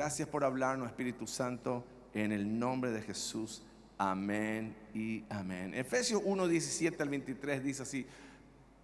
Gracias por hablarnos, Espíritu Santo, en el nombre de Jesús. Amén y amén. Efesios 1, 17 al 23 dice así,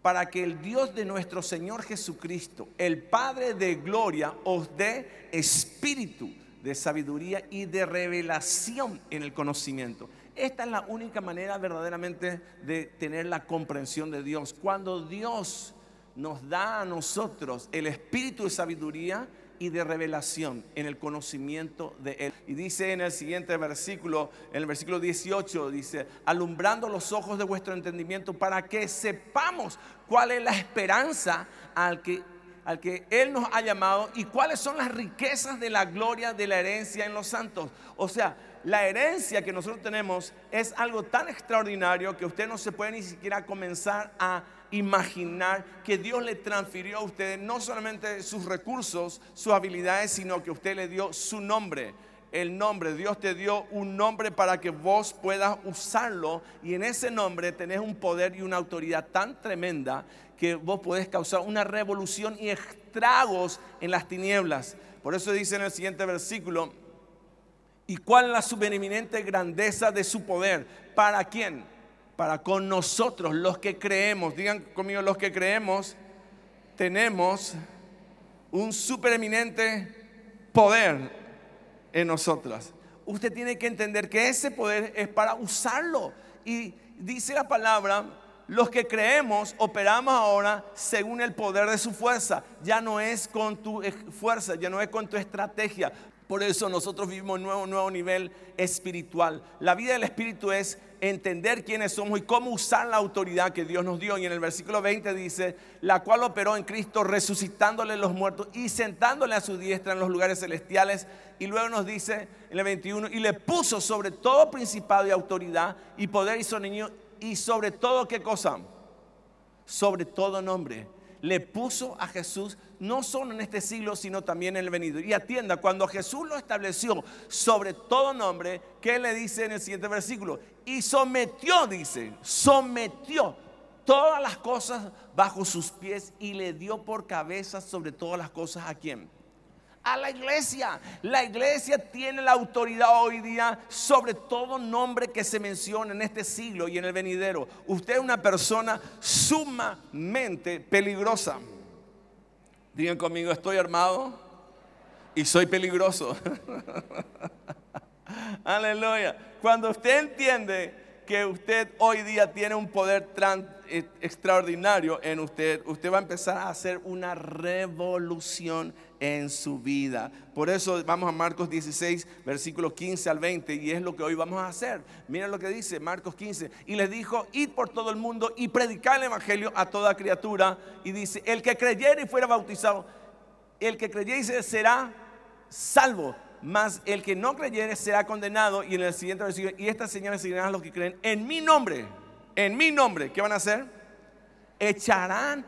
para que el Dios de nuestro Señor Jesucristo, el Padre de gloria, os dé espíritu de sabiduría y de revelación en el conocimiento. Esta es la única manera verdaderamente de tener la comprensión de Dios. Cuando Dios nos da a nosotros el espíritu de sabiduría y de revelación en el conocimiento de Él. Y dice en el siguiente versículo, en el versículo 18, dice, alumbrando los ojos de vuestro entendimiento para que sepamos cuál es la esperanza al que, al que Él nos ha llamado y cuáles son las riquezas de la gloria de la herencia en los santos. O sea, la herencia que nosotros tenemos es algo tan extraordinario que usted no se puede ni siquiera comenzar a imaginar que Dios le transfirió a usted no solamente sus recursos, sus habilidades, sino que usted le dio su nombre. El nombre, Dios te dio un nombre para que vos puedas usarlo y en ese nombre tenés un poder y una autoridad tan tremenda que vos podés causar una revolución y estragos en las tinieblas. Por eso dice en el siguiente versículo, ¿y cuál la supereminente grandeza de su poder? ¿Para quién? para con nosotros, los que creemos, digan conmigo los que creemos, tenemos un supereminente poder en nosotras. Usted tiene que entender que ese poder es para usarlo. Y dice la palabra, los que creemos operamos ahora según el poder de su fuerza. Ya no es con tu fuerza, ya no es con tu estrategia. Por eso nosotros vivimos un nuevo, nuevo nivel espiritual. La vida del espíritu es entender quiénes somos y cómo usar la autoridad que Dios nos dio. Y en el versículo 20 dice, la cual operó en Cristo resucitándole los muertos y sentándole a su diestra en los lugares celestiales. Y luego nos dice en el 21, y le puso sobre todo principado y autoridad y poder y sonido y sobre todo qué cosa? Sobre todo nombre. Le puso a Jesús no solo en este siglo, sino también en el venido. Y atienda, cuando Jesús lo estableció sobre todo nombre, ¿qué le dice en el siguiente versículo? Y sometió, dice, sometió todas las cosas bajo sus pies y le dio por cabeza sobre todas las cosas a quién? A la iglesia. La iglesia tiene la autoridad hoy día sobre todo nombre que se menciona en este siglo y en el venidero. Usted es una persona sumamente peligrosa. Digan conmigo, estoy armado y soy peligroso. Aleluya. Cuando usted entiende que usted hoy día tiene un poder extraordinario en usted, usted va a empezar a hacer una revolución en su vida. Por eso vamos a Marcos 16, versículo 15 al 20, y es lo que hoy vamos a hacer. Miren lo que dice Marcos 15. Y les dijo, id por todo el mundo y predicar el Evangelio a toda criatura. Y dice, el que creyere y fuera bautizado, el que creyese será salvo. Mas el que no creyere será condenado. Y en el siguiente y estas señales seguirán a los que creen en mi nombre. En mi nombre, ¿qué van a hacer? Echarán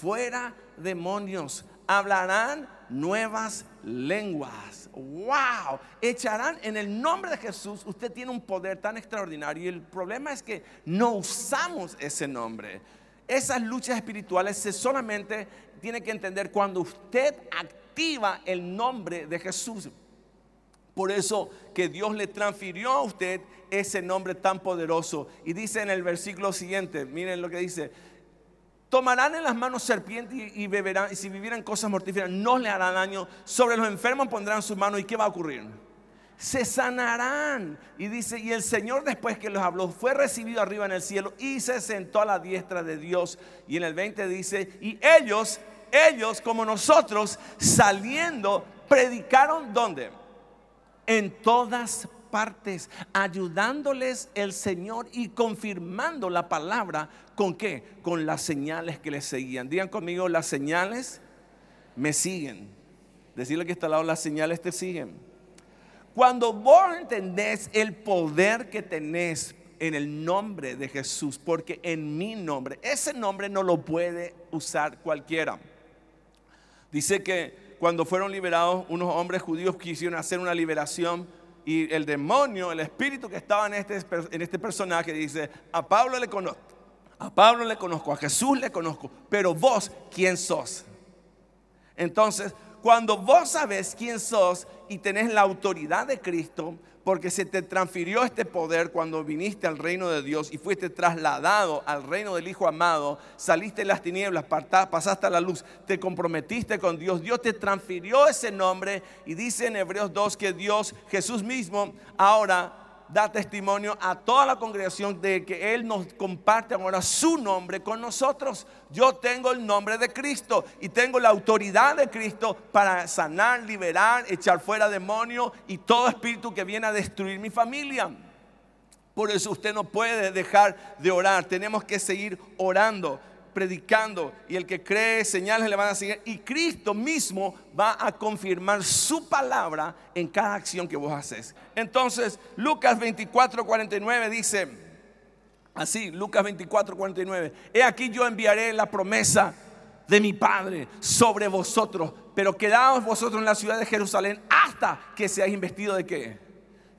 fuera demonios, hablarán nuevas lenguas. ¡Wow! Echarán en el nombre de Jesús. Usted tiene un poder tan extraordinario y el problema es que no usamos ese nombre. Esas luchas espirituales se solamente tiene que entender cuando usted activa el nombre de Jesús. Por eso que Dios le transfirió a usted ese nombre tan poderoso. Y dice en el versículo siguiente, miren lo que dice, Tomarán en las manos serpientes y, beberán, y si vivieran cosas mortíferas, no le harán daño. Sobre los enfermos pondrán sus manos. ¿Y qué va a ocurrir? Se sanarán. Y dice, y el Señor después que los habló, fue recibido arriba en el cielo y se sentó a la diestra de Dios. Y en el 20 dice, y ellos, ellos como nosotros, saliendo, predicaron ¿dónde? En todas partes, ayudándoles el Señor y confirmando la palabra con qué? Con las señales que les seguían. Digan conmigo, las señales me siguen. Decirle que está al lado, las señales te siguen. Cuando vos entendés el poder que tenés en el nombre de Jesús, porque en mi nombre, ese nombre no lo puede usar cualquiera. Dice que cuando fueron liberados, unos hombres judíos quisieron hacer una liberación y el demonio, el espíritu que estaba en este, en este personaje dice, a Pablo le conozco, a Pablo le conozco, a Jesús le conozco, pero vos, ¿quién sos? Entonces, cuando vos sabes quién sos y tenés la autoridad de Cristo, porque se te transfirió este poder cuando viniste al reino de Dios y fuiste trasladado al reino del Hijo amado, saliste de las tinieblas, pasaste a la luz, te comprometiste con Dios, Dios te transfirió ese nombre y dice en Hebreos 2 que Dios, Jesús mismo, ahora da testimonio a toda la congregación de que Él nos comparte ahora su nombre con nosotros. Yo tengo el nombre de Cristo y tengo la autoridad de Cristo para sanar, liberar, echar fuera demonios y todo espíritu que viene a destruir mi familia. Por eso usted no puede dejar de orar. Tenemos que seguir orando predicando y el que cree señales le van a seguir y Cristo mismo va a confirmar su palabra en cada acción que vos haces. Entonces, Lucas 24, 49 dice así, Lucas 24, 49, he aquí yo enviaré la promesa de mi Padre sobre vosotros, pero quedaos vosotros en la ciudad de Jerusalén hasta que seáis investido de qué?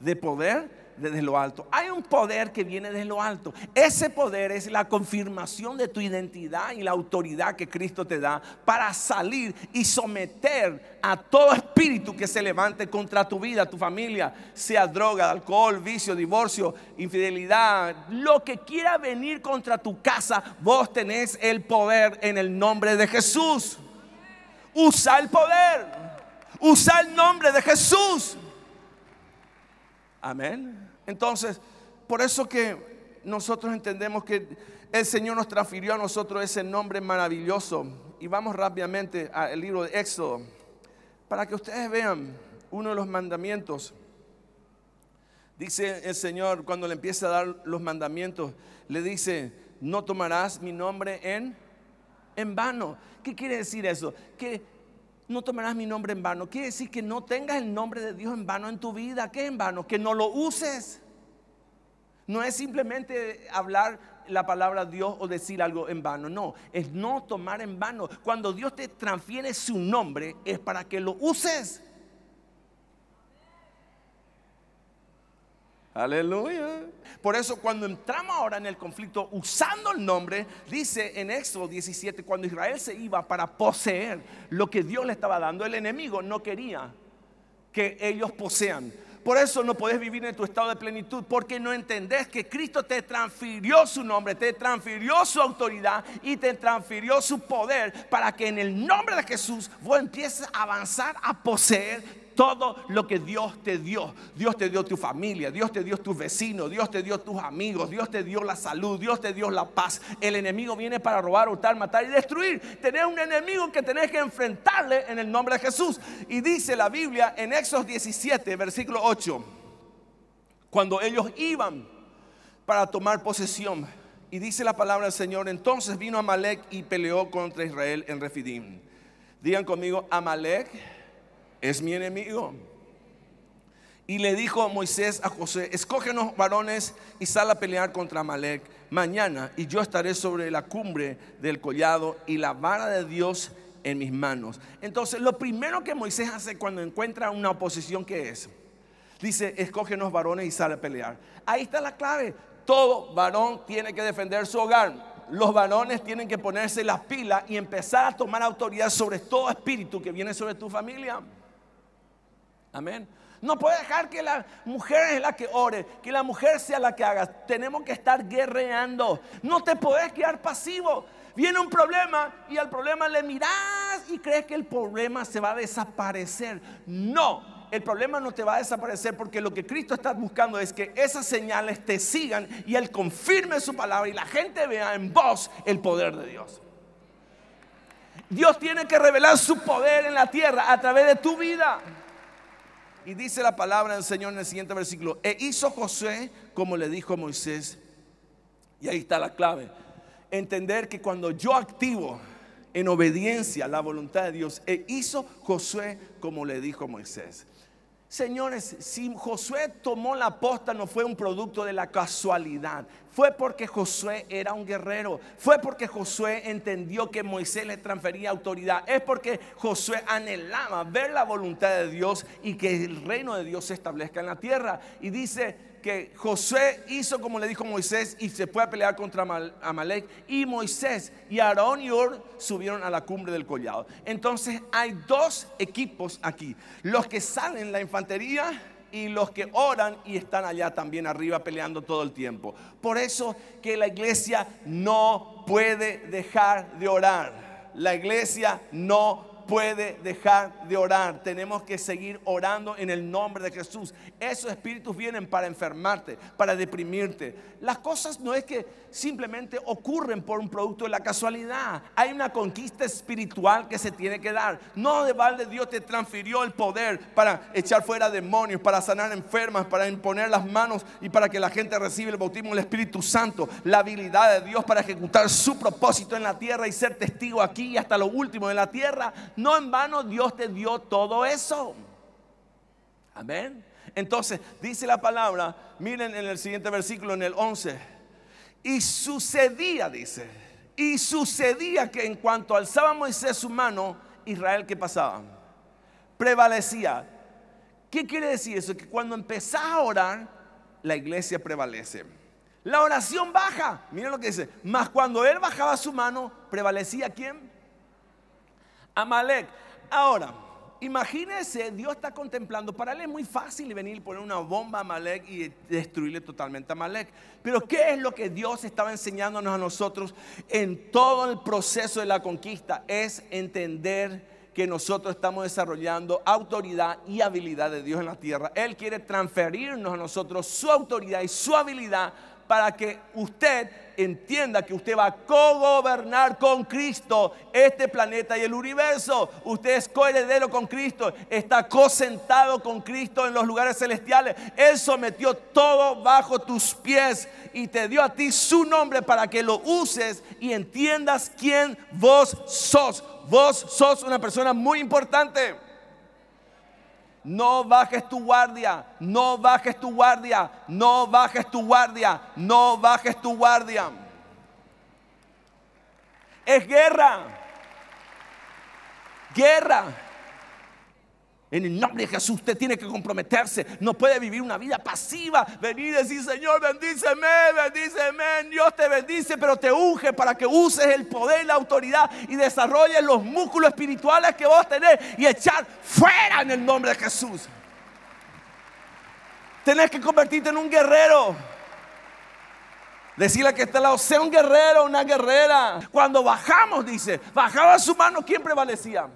De poder desde lo alto. Hay un poder que viene desde lo alto. Ese poder es la confirmación de tu identidad y la autoridad que Cristo te da para salir y someter a todo espíritu que se levante contra tu vida, tu familia, sea droga, alcohol, vicio, divorcio, infidelidad, lo que quiera venir contra tu casa, vos tenés el poder en el nombre de Jesús. Usa el poder. Usa el nombre de Jesús. Amén. Entonces, por eso que nosotros entendemos que el Señor nos transfirió a nosotros ese nombre maravilloso. Y vamos rápidamente al libro de Éxodo, para que ustedes vean uno de los mandamientos. Dice el Señor cuando le empieza a dar los mandamientos, le dice, no tomarás mi nombre en, en vano. ¿Qué quiere decir eso? Que no tomarás mi nombre en vano. Quiere decir que no tengas el nombre de Dios en vano en tu vida. ¿Qué en vano? Que no lo uses. No es simplemente hablar la palabra Dios o decir algo en vano. No, es no tomar en vano. Cuando Dios te transfiere su nombre es para que lo uses. Aleluya. Por eso cuando entramos ahora en el conflicto usando el nombre, dice en Éxodo 17, cuando Israel se iba para poseer lo que Dios le estaba dando, el enemigo no quería que ellos posean. Por eso no podés vivir en tu estado de plenitud, porque no entendés que Cristo te transfirió su nombre, te transfirió su autoridad y te transfirió su poder para que en el nombre de Jesús vos empieces a avanzar a poseer todo lo que Dios te dio. Dios te dio tu familia, Dios te dio tus vecinos, Dios te dio tus amigos, Dios te dio la salud, Dios te dio la paz. El enemigo viene para robar, hurtar, matar y destruir. Tenés un enemigo que tenés que enfrentarle en el nombre de Jesús. Y dice la Biblia en Éxodo 17, versículo 8, cuando ellos iban para tomar posesión. Y dice la palabra del Señor, entonces vino Amalek y peleó contra Israel en Refidim. Digan conmigo, Amalek es mi enemigo. Y le dijo Moisés a José, escógenos varones y sal a pelear contra Amalek mañana y yo estaré sobre la cumbre del collado y la vara de Dios en mis manos. Entonces, lo primero que Moisés hace cuando encuentra una oposición, ¿qué es? Dice, escógenos varones y sal a pelear. Ahí está la clave. Todo varón tiene que defender su hogar. Los varones tienen que ponerse las pilas y empezar a tomar autoridad sobre todo espíritu que viene sobre tu familia. Amén. No puede dejar que la mujer es la que ore, que la mujer sea la que haga. Tenemos que estar guerreando. No te puedes quedar pasivo. Viene un problema y al problema le miras y crees que el problema se va a desaparecer. No, el problema no te va a desaparecer porque lo que Cristo está buscando es que esas señales te sigan y Él confirme su palabra y la gente vea en vos el poder de Dios. Dios tiene que revelar su poder en la tierra a través de tu vida. Y dice la palabra del Señor en el siguiente versículo. E hizo José como le dijo Moisés. Y ahí está la clave. Entender que cuando yo activo en obediencia la voluntad de Dios, e hizo Josué como le dijo Moisés. Señores, si Josué tomó la posta no fue un producto de la casualidad, fue porque Josué era un guerrero, fue porque Josué entendió que Moisés le transfería autoridad, es porque Josué anhelaba ver la voluntad de Dios y que el reino de Dios se establezca en la tierra. Y dice que Josué hizo como le dijo Moisés y se fue a pelear contra Amal- Amalek y Moisés y Aarón y Ur subieron a la cumbre del collado. Entonces hay dos equipos aquí, los que salen la infantería y los que oran y están allá también arriba peleando todo el tiempo. Por eso que la iglesia no puede dejar de orar. La iglesia no puede dejar de orar. Tenemos que seguir orando en el nombre de Jesús. Esos espíritus vienen para enfermarte, para deprimirte. Las cosas no es que simplemente ocurren por un producto de la casualidad. Hay una conquista espiritual que se tiene que dar. No de balde Dios te transfirió el poder para echar fuera demonios, para sanar enfermas, para imponer las manos y para que la gente reciba el bautismo del Espíritu Santo. La habilidad de Dios para ejecutar su propósito en la tierra y ser testigo aquí hasta lo último de la tierra. No en vano Dios te dio todo eso. Amén. Entonces, dice la palabra, miren en el siguiente versículo, en el 11. Y sucedía, dice, y sucedía que en cuanto alzaba Moisés su mano, Israel, ¿qué pasaba? Prevalecía. ¿Qué quiere decir eso? Que cuando empezás a orar, la iglesia prevalece. La oración baja. Miren lo que dice. Mas cuando él bajaba su mano, prevalecía quién? Amalek. Ahora, imagínense, Dios está contemplando, para él es muy fácil venir y poner una bomba a Amalek y destruirle totalmente a Amalek. Pero ¿qué es lo que Dios estaba enseñándonos a nosotros en todo el proceso de la conquista? Es entender que nosotros estamos desarrollando autoridad y habilidad de Dios en la tierra. Él quiere transferirnos a nosotros su autoridad y su habilidad para que usted entienda que usted va a cogobernar con Cristo este planeta y el universo. Usted es coheredero con Cristo, está cosentado con Cristo en los lugares celestiales. Él sometió todo bajo tus pies y te dio a ti su nombre para que lo uses y entiendas quién vos sos. Vos sos una persona muy importante. No bajes tu guardia, no bajes tu guardia, no bajes tu guardia, no bajes tu guardia. Es guerra. Guerra. En el nombre de Jesús usted tiene que comprometerse. No puede vivir una vida pasiva. Venir y decir, Señor, bendíceme, bendíceme. Dios te bendice, pero te unge para que uses el poder y la autoridad y desarrolles los músculos espirituales que vos tenés y echar fuera en el nombre de Jesús. Tenés que convertirte en un guerrero. Decirle que está al lado, sea un guerrero, una guerrera. Cuando bajamos, dice, bajaba su mano, ¿quién prevalecía?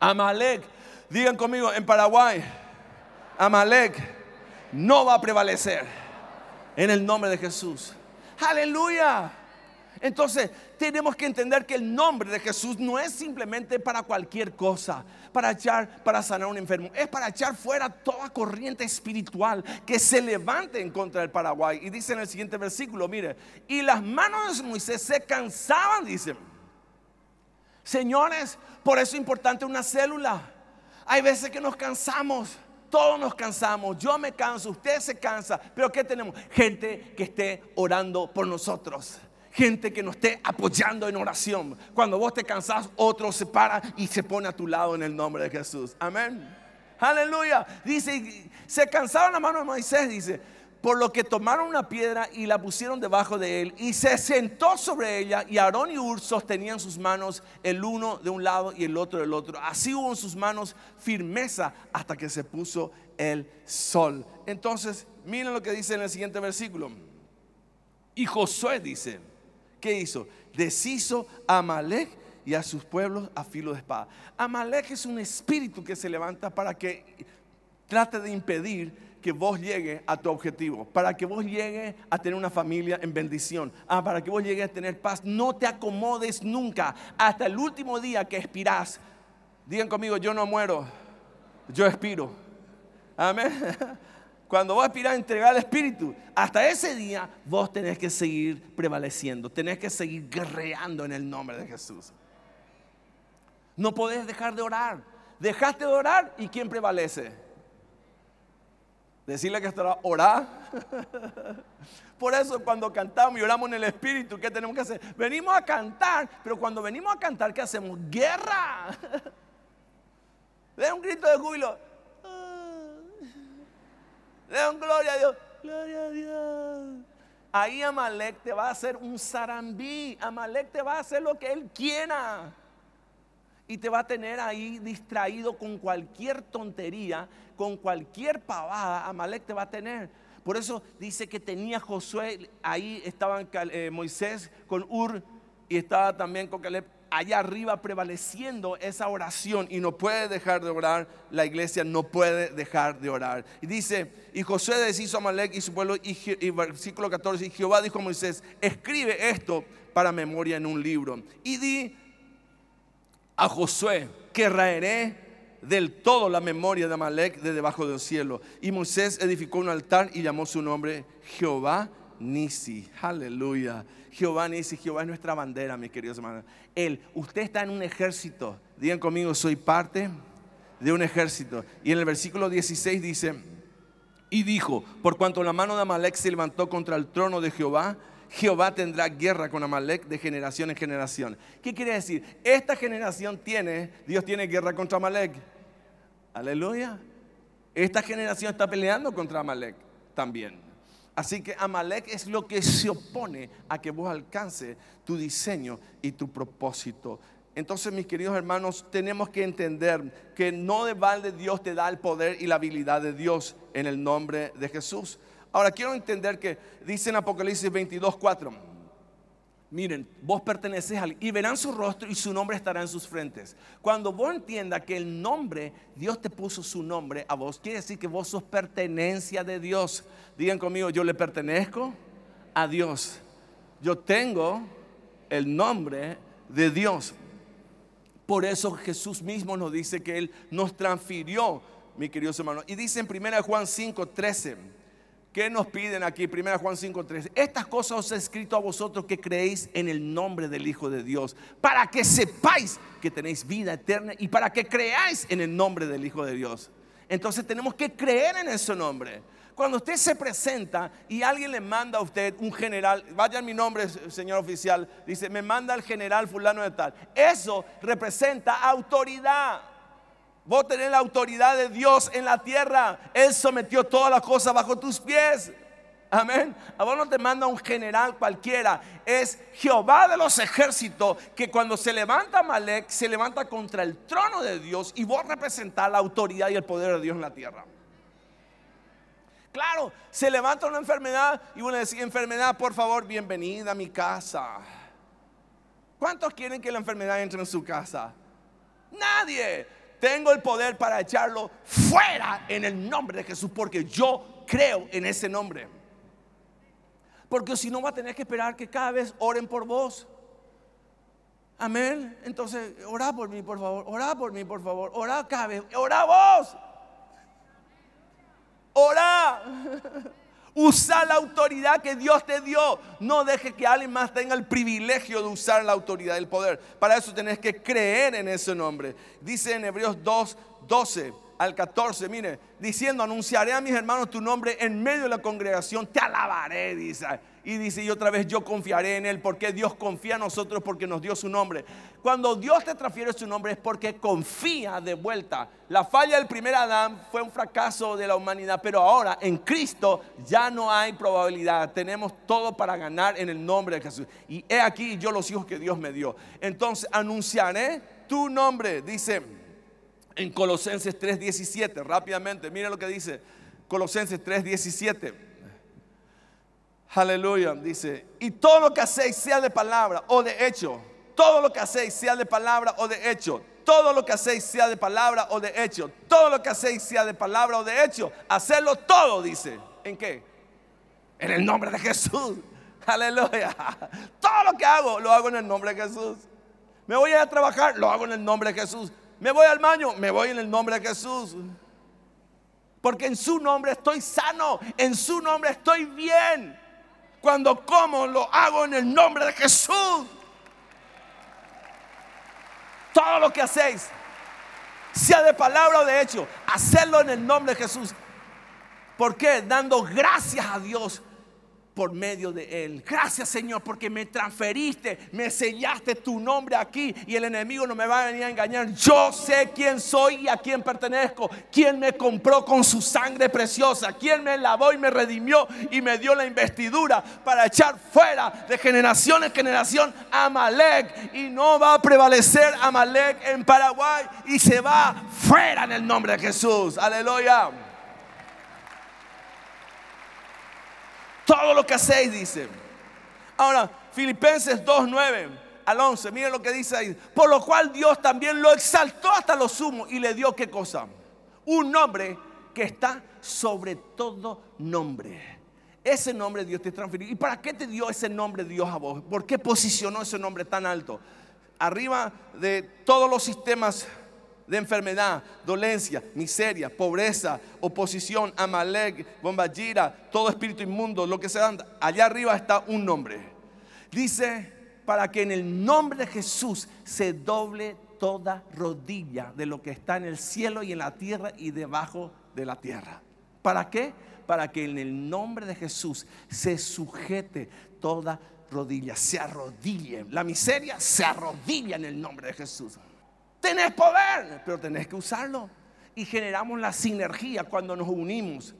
Amalek, digan conmigo, en Paraguay, Amalek no va a prevalecer en el nombre de Jesús. Aleluya. Entonces, tenemos que entender que el nombre de Jesús no es simplemente para cualquier cosa, para echar, para sanar a un enfermo, es para echar fuera toda corriente espiritual que se levante en contra del Paraguay. Y dice en el siguiente versículo, mire, y las manos de Moisés se cansaban, dice. Señores, por eso es importante una célula. Hay veces que nos cansamos. Todos nos cansamos, yo me canso, usted se cansa, pero ¿qué tenemos? Gente que esté orando por nosotros, gente que nos esté apoyando en oración. Cuando vos te cansás, otro se para y se pone a tu lado en el nombre de Jesús. Amén. Aleluya. Dice, se cansaron la mano de Moisés, dice, por lo que tomaron una piedra y la pusieron debajo de él y se sentó sobre ella y Aarón y Ur sostenían sus manos el uno de un lado y el otro del otro. Así hubo en sus manos firmeza hasta que se puso el sol. Entonces, miren lo que dice en el siguiente versículo. Y Josué dice, ¿qué hizo? Deshizo a Amalek y a sus pueblos a filo de espada. Amalek es un espíritu que se levanta para que trate de impedir que vos llegues a tu objetivo, para que vos llegues a tener una familia en bendición, ah, para que vos llegues a tener paz. No te acomodes nunca hasta el último día que expirás. Digan conmigo, yo no muero, yo expiro. Amén. Cuando vos aspirás a entregar el Espíritu, hasta ese día vos tenés que seguir prevaleciendo, tenés que seguir guerreando en el nombre de Jesús. No podés dejar de orar. Dejaste de orar y ¿quién prevalece? Decirle que estará orar. Por eso cuando cantamos y oramos en el Espíritu, ¿qué tenemos que hacer? Venimos a cantar, pero cuando venimos a cantar, ¿qué hacemos? Guerra. De un grito de júbilo. De un gloria a Dios. Gloria a Dios. Ahí Amalek te va a hacer un zarambí. Amalek te va a hacer lo que él quiera. Y te va a tener ahí distraído con cualquier tontería, con cualquier pavada. Amalek te va a tener. Por eso dice que tenía Josué, ahí estaban eh, Moisés con Ur y estaba también con Caleb allá arriba prevaleciendo esa oración y no puede dejar de orar, la iglesia no puede dejar de orar. Y dice, y José deshizo a Malek y su pueblo, y, y versículo 14, y Jehová dijo a Moisés, escribe esto para memoria en un libro. Y di a Josué que raeré del todo la memoria de Amalek de debajo del cielo. Y Moisés edificó un altar y llamó su nombre Jehová Nisi. Aleluya. Jehová Nisi, Jehová es nuestra bandera, mis queridos hermanos. Él, usted está en un ejército. Digan conmigo, soy parte de un ejército. Y en el versículo 16 dice, y dijo, por cuanto la mano de Amalek se levantó contra el trono de Jehová, Jehová tendrá guerra con Amalek de generación en generación. ¿Qué quiere decir? Esta generación tiene, Dios tiene guerra contra Amalek. Aleluya. Esta generación está peleando contra Amalek también. Así que Amalek es lo que se opone a que vos alcance tu diseño y tu propósito. Entonces, mis queridos hermanos, tenemos que entender que no de balde Dios te da el poder y la habilidad de Dios en el nombre de Jesús. Ahora, quiero entender que dice en Apocalipsis 22, 4 miren, vos perteneces al... Y verán su rostro y su nombre estará en sus frentes. Cuando vos entiendas que el nombre, Dios te puso su nombre a vos, quiere decir que vos sos pertenencia de Dios. Digan conmigo, yo le pertenezco a Dios. Yo tengo el nombre de Dios. Por eso Jesús mismo nos dice que Él nos transfirió, mi queridos hermanos. Y dice en 1 Juan 5, 13. ¿Qué nos piden aquí? 1 Juan 5:3. Estas cosas os he escrito a vosotros que creéis en el nombre del Hijo de Dios, para que sepáis que tenéis vida eterna y para que creáis en el nombre del Hijo de Dios. Entonces tenemos que creer en ese nombre. Cuando usted se presenta y alguien le manda a usted un general, vaya mi nombre, señor oficial, dice, me manda el general fulano de tal. Eso representa autoridad. Vos tenés la autoridad de Dios en la tierra. Él sometió todas las cosas bajo tus pies. Amén. A vos no te manda un general cualquiera. Es Jehová de los ejércitos que cuando se levanta Malek, se levanta contra el trono de Dios y vos representás la autoridad y el poder de Dios en la tierra. Claro, se levanta una enfermedad y uno dice, enfermedad, por favor, bienvenida a mi casa. ¿Cuántos quieren que la enfermedad entre en su casa? Nadie tengo el poder para echarlo fuera en el nombre de Jesús, porque yo creo en ese nombre. Porque si no va a tener que esperar que cada vez oren por vos. Amén. Entonces, orá por mí, por favor. Orá por mí, por favor. Orá cada vez. Orá vos. Orá. Usa la autoridad que Dios te dio. No deje que alguien más tenga el privilegio de usar la autoridad del poder. Para eso tenés que creer en ese nombre. Dice en Hebreos 2, 12 al 14, mire, diciendo, anunciaré a mis hermanos tu nombre en medio de la congregación, te alabaré, dice. Y dice, y otra vez yo confiaré en Él, porque Dios confía en nosotros porque nos dio su nombre. Cuando Dios te transfiere su nombre es porque confía de vuelta. La falla del primer Adán fue un fracaso de la humanidad, pero ahora en Cristo ya no hay probabilidad. Tenemos todo para ganar en el nombre de Jesús. Y he aquí yo los hijos que Dios me dio. Entonces anunciaré tu nombre, dice en Colosenses 3:17, rápidamente, mire lo que dice Colosenses 3:17. Aleluya, dice, y todo lo que hacéis sea de palabra o de hecho, todo lo que hacéis sea de palabra o de hecho, todo lo que hacéis sea de palabra o de hecho, todo lo que hacéis sea de palabra o de hecho, hacerlo todo, dice. ¿En qué? En el nombre de Jesús. Aleluya. Todo lo que hago, lo hago en el nombre de Jesús. Me voy a, a trabajar, lo hago en el nombre de Jesús. Me voy al baño, me voy en el nombre de Jesús. Porque en su nombre estoy sano, en su nombre estoy bien. Cuando como lo hago en el nombre de Jesús. Todo lo que hacéis, sea de palabra o de hecho, hacerlo en el nombre de Jesús. ¿Por qué? Dando gracias a Dios por medio de Él. Gracias Señor porque me transferiste, me sellaste tu nombre aquí y el enemigo no me va a venir a engañar. Yo sé quién soy y a quién pertenezco, quién me compró con su sangre preciosa, quién me lavó y me redimió y me dio la investidura para echar fuera de generación en generación a Amalek y no va a prevalecer Amalek en Paraguay y se va fuera en el nombre de Jesús. Aleluya. Todo lo que hacéis, dice. Ahora, Filipenses 2, 9 al 11, miren lo que dice ahí. Por lo cual Dios también lo exaltó hasta lo sumo y le dio qué cosa? Un nombre que está sobre todo nombre. Ese nombre Dios te transfirió. ¿Y para qué te dio ese nombre Dios a vos? ¿Por qué posicionó ese nombre tan alto? Arriba de todos los sistemas de enfermedad, dolencia, miseria, pobreza, oposición, amalek, bomballira, todo espíritu inmundo, lo que sea. Allá arriba está un nombre. Dice, para que en el nombre de Jesús se doble toda rodilla de lo que está en el cielo y en la tierra y debajo de la tierra. ¿Para qué? Para que en el nombre de Jesús se sujete toda rodilla, se arrodille. La miseria se arrodilla en el nombre de Jesús. Tenés poder, pero tenés que usarlo. Y generamos la sinergia cuando nos unimos.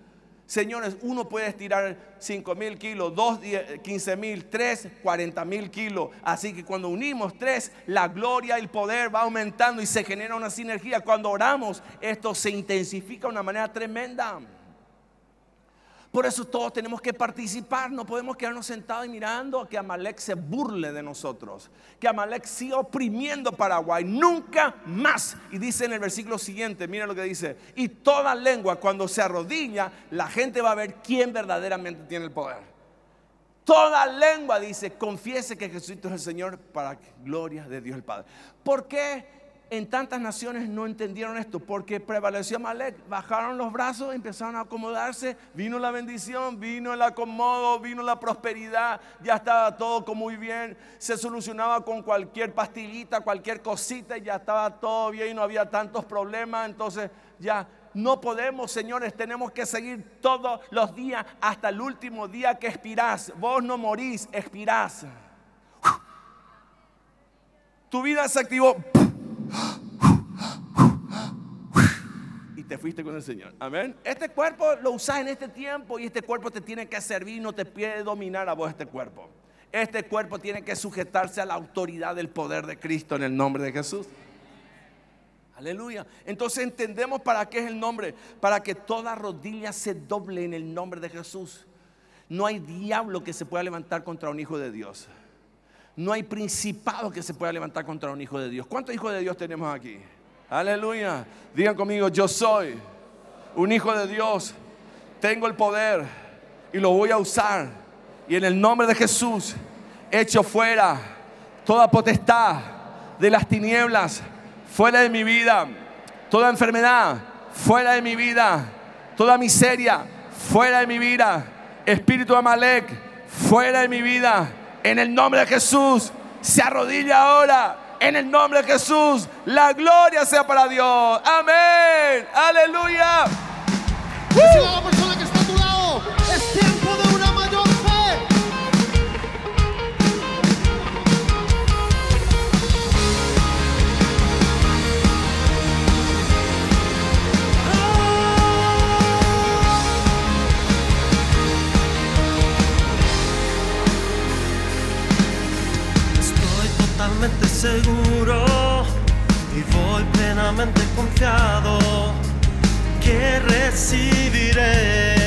Señores, uno puede estirar 5 mil kilos, dos 15 mil, tres 40 mil kilos. Así que cuando unimos tres, la gloria y el poder va aumentando y se genera una sinergia. Cuando oramos, esto se intensifica de una manera tremenda. Por eso todos tenemos que participar, no podemos quedarnos sentados y mirando a que Amalek se burle de nosotros, que Amalek siga oprimiendo Paraguay, nunca más. Y dice en el versículo siguiente, mira lo que dice, y toda lengua cuando se arrodilla, la gente va a ver quién verdaderamente tiene el poder. Toda lengua dice, confiese que Jesucristo es el Señor para gloria de Dios el Padre. ¿Por qué? En tantas naciones no entendieron esto porque prevaleció Malek, bajaron los brazos, empezaron a acomodarse, vino la bendición, vino el acomodo, vino la prosperidad, ya estaba todo muy bien, se solucionaba con cualquier pastillita, cualquier cosita, ya estaba todo bien y no había tantos problemas, entonces ya no podemos, señores, tenemos que seguir todos los días hasta el último día que expirás. Vos no morís, expirás. Tu vida se activó y te fuiste con el Señor. Amén. Este cuerpo lo usas en este tiempo y este cuerpo te tiene que servir, no te puede dominar a vos este cuerpo. Este cuerpo tiene que sujetarse a la autoridad del poder de Cristo en el nombre de Jesús. Aleluya. Entonces entendemos para qué es el nombre. Para que toda rodilla se doble en el nombre de Jesús. No hay diablo que se pueda levantar contra un hijo de Dios. No hay principado que se pueda levantar contra un hijo de Dios. ¿Cuántos hijos de Dios tenemos aquí? Aleluya. Digan conmigo, yo soy un hijo de Dios. Tengo el poder y lo voy a usar. Y en el nombre de Jesús, echo fuera toda potestad de las tinieblas, fuera de mi vida. Toda enfermedad, fuera de mi vida. Toda miseria, fuera de mi vida. Espíritu Amalek, fuera de mi vida. En el nombre de Jesús, se arrodilla ahora en el nombre de Jesús, la gloria sea para Dios. Amén. Aleluya. Totalmente seguro y voy plenamente confiado que recibiré